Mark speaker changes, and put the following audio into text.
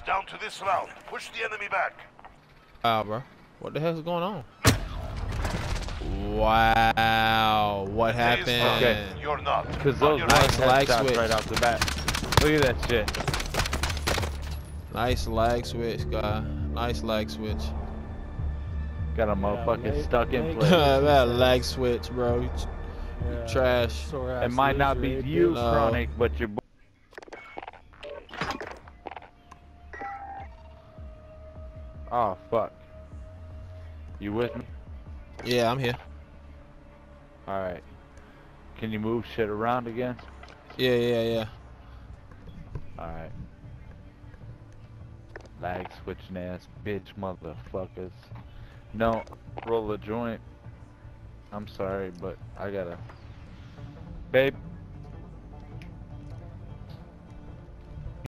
Speaker 1: It's down to this round. Push the enemy back.
Speaker 2: Wow, bro. What the hell's going on? Wow. What happened?
Speaker 1: Okay. You're not.
Speaker 3: Because
Speaker 1: On
Speaker 3: those
Speaker 1: your
Speaker 2: nice
Speaker 3: nice
Speaker 2: lag
Speaker 3: headshots
Speaker 2: switch.
Speaker 3: right off the bat. Look at that shit.
Speaker 2: Nice lag switch, guy. Nice lag switch.
Speaker 3: Got a motherfucker stuck in place.
Speaker 2: that lag switch, bro. You
Speaker 4: Yeah,
Speaker 2: trash.
Speaker 3: It might not be
Speaker 4: laser,
Speaker 3: you,
Speaker 2: No.
Speaker 3: Chronic, but your. Oh fuck. You with me?
Speaker 2: Yeah, I'm here.
Speaker 3: All right. Can you move shit around again?
Speaker 2: Yeah, yeah, yeah.
Speaker 3: All right. Lag switching ass bitch motherfuckers. No, roll a joint. I'm sorry, but I gotta. Babe,